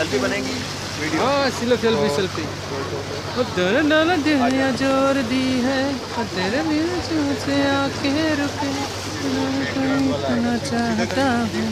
Selfie बनेगी? Video हाँ सिलो selfie selfie वो तेरे दोनों दुनिया ज़ोर दी है और तेरे मेरे से आके रुके। मैं कोई इतना चाहता हूँ।